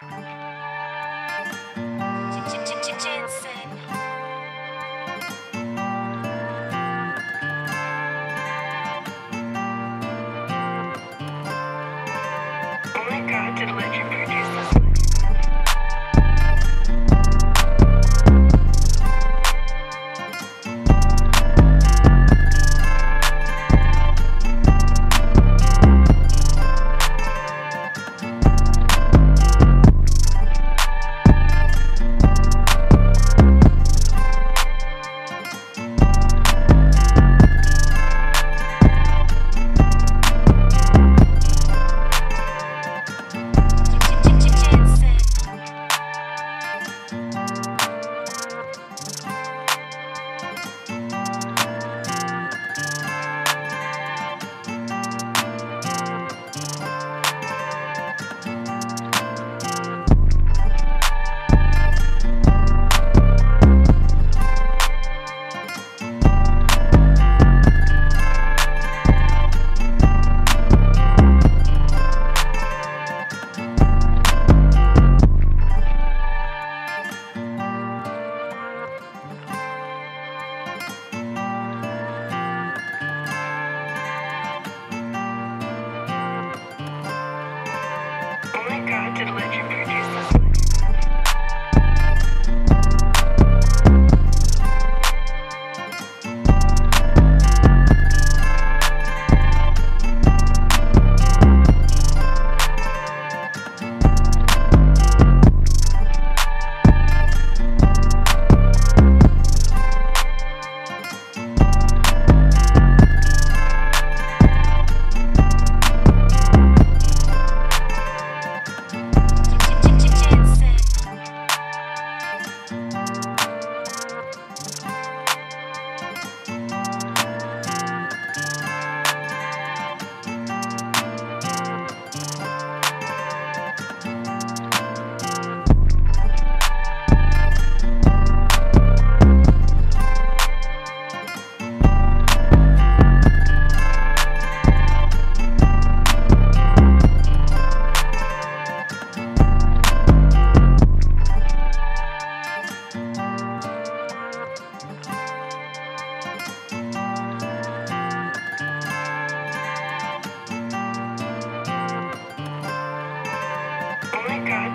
Jensen.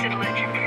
Oh